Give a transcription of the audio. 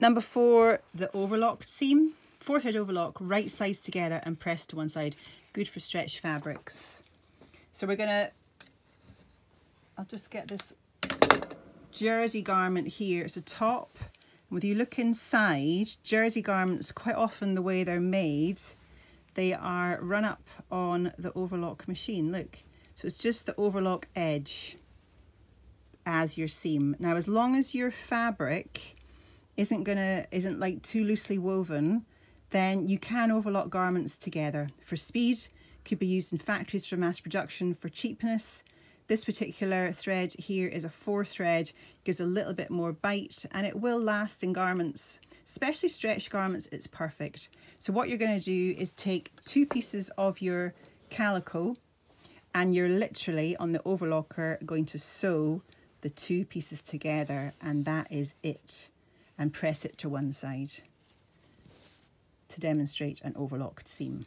Number four, the overlocked seam. Four thread overlock, right sides together and press to one side. Good for stretch fabrics. So we're gonna, I'll just get this jersey garment here. It's a top. When you look inside, jersey garments, quite often the way they're made, they are run up on the overlock machine. Look, so it's just the overlock edge as your seam. Now, as long as your fabric isn't gonna isn't like too loosely woven, then you can overlock garments together. For speed, could be used in factories for mass production. For cheapness, this particular thread here is a four thread, gives a little bit more bite and it will last in garments, especially stretch garments, it's perfect. So what you're gonna do is take two pieces of your calico and you're literally on the overlocker going to sew the two pieces together and that is it and press it to one side to demonstrate an overlocked seam.